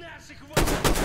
Наших ворогів!